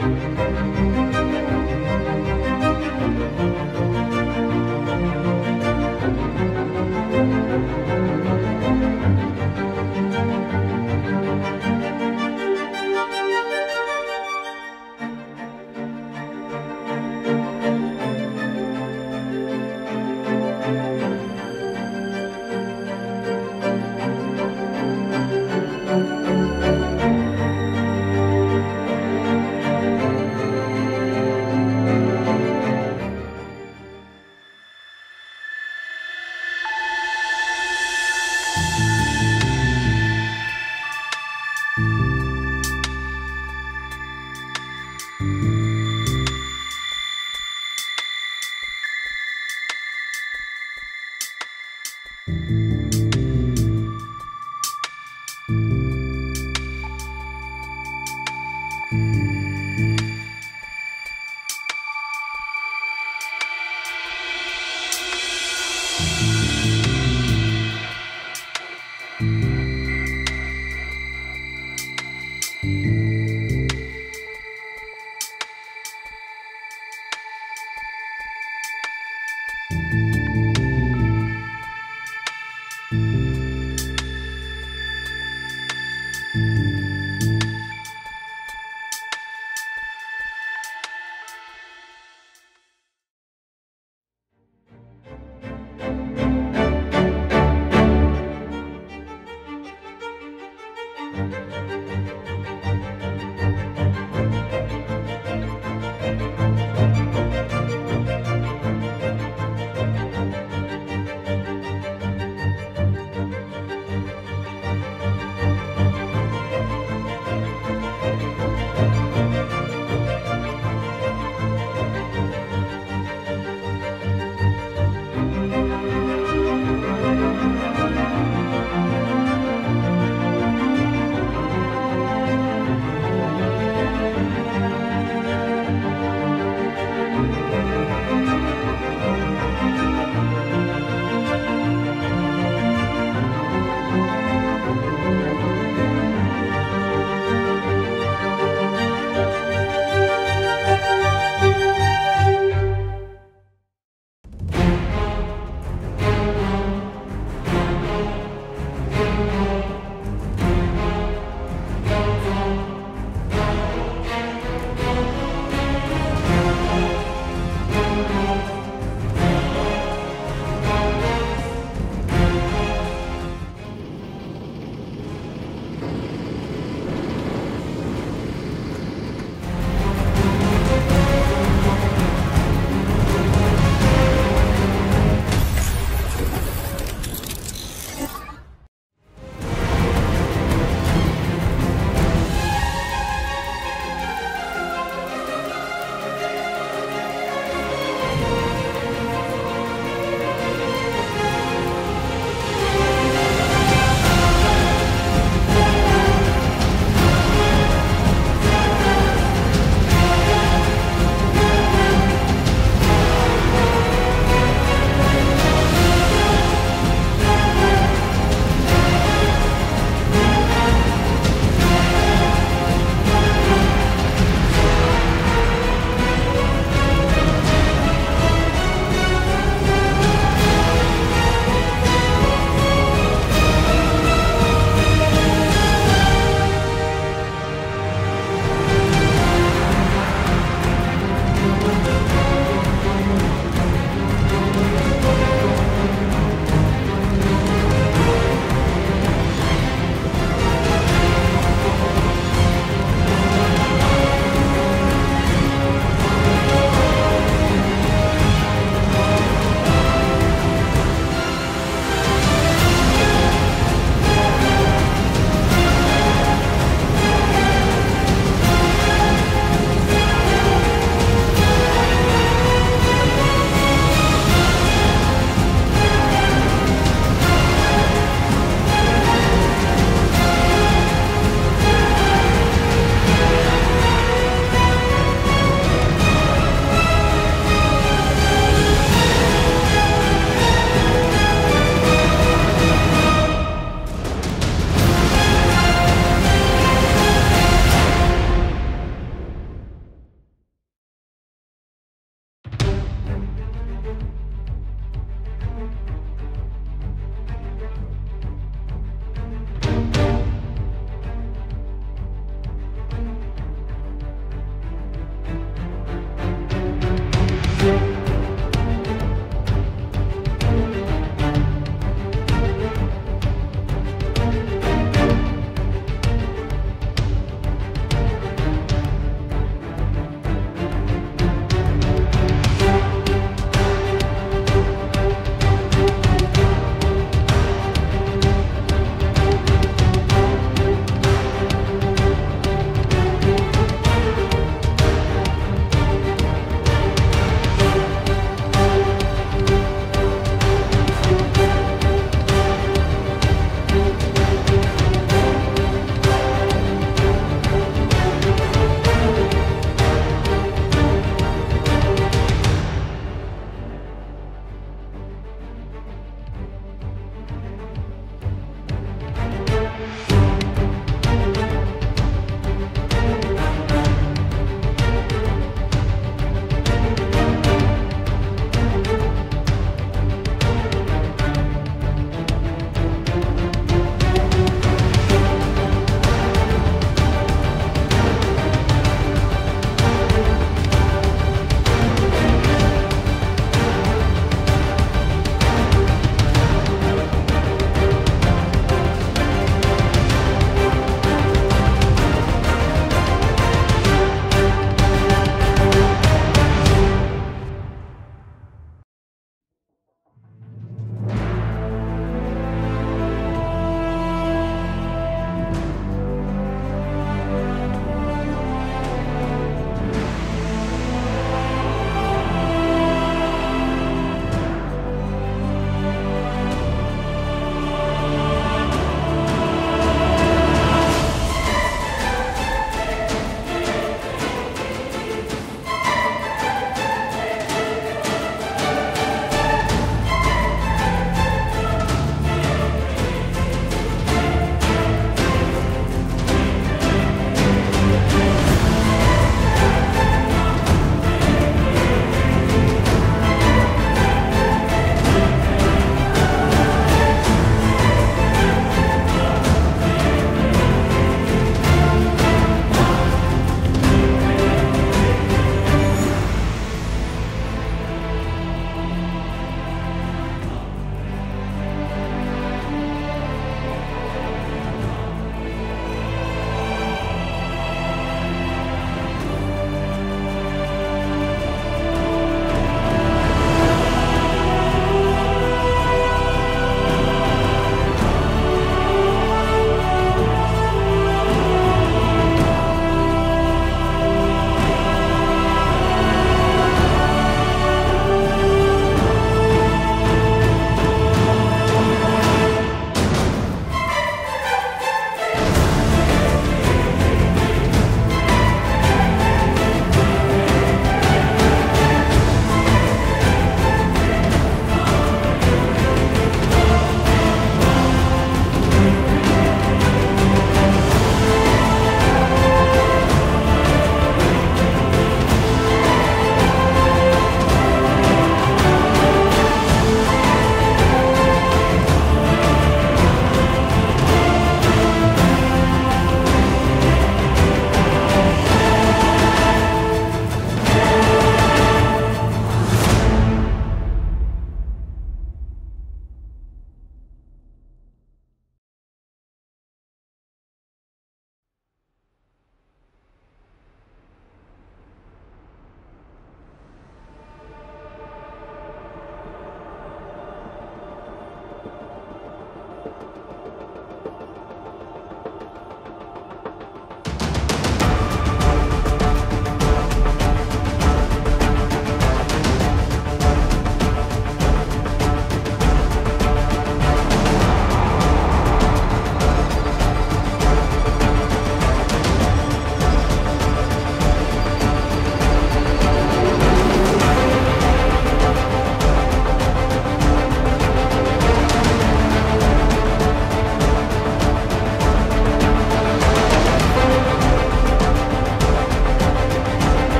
Thank you.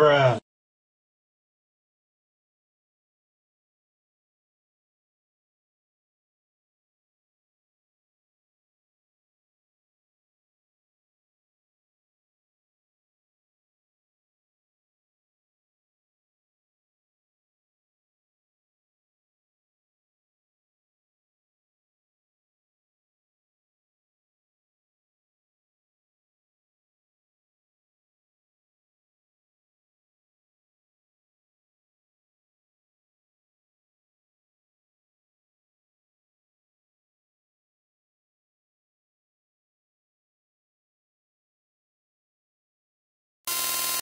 Bruh.